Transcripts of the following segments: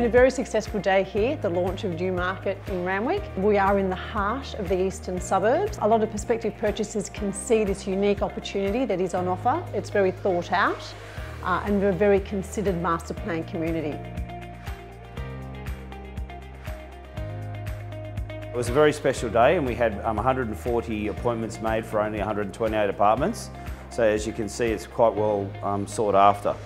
been a very successful day here, the launch of Newmarket in Randwick. We are in the heart of the eastern suburbs. A lot of prospective purchasers can see this unique opportunity that is on offer. It's very thought out uh, and a very considered master plan community. It was a very special day and we had um, 140 appointments made for only 128 apartments. So as you can see, it's quite well um, sought after.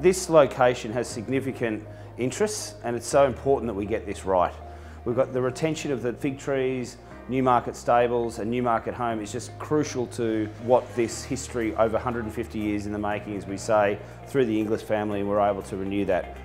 This location has significant interests and it's so important that we get this right. We've got the retention of the fig trees, Newmarket Stables and Newmarket Home is just crucial to what this history over 150 years in the making, as we say, through the Inglis family we're able to renew that.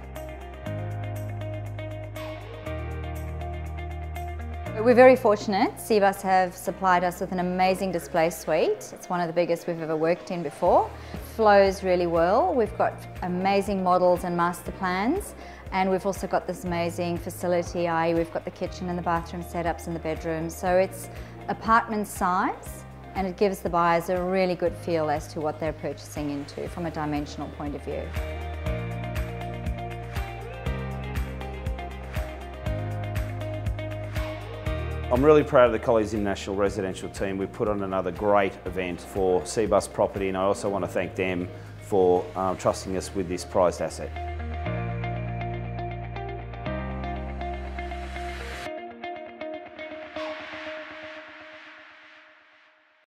We're very fortunate. Cbus have supplied us with an amazing display suite. It's one of the biggest we've ever worked in before. Flows really well. We've got amazing models and master plans and we've also got this amazing facility, i.e. we've got the kitchen and the bathroom setups and the bedrooms. So it's apartment size and it gives the buyers a really good feel as to what they're purchasing into from a dimensional point of view. I'm really proud of the Colliers International residential team. We've put on another great event for Cbus Property and I also want to thank them for um, trusting us with this prized asset.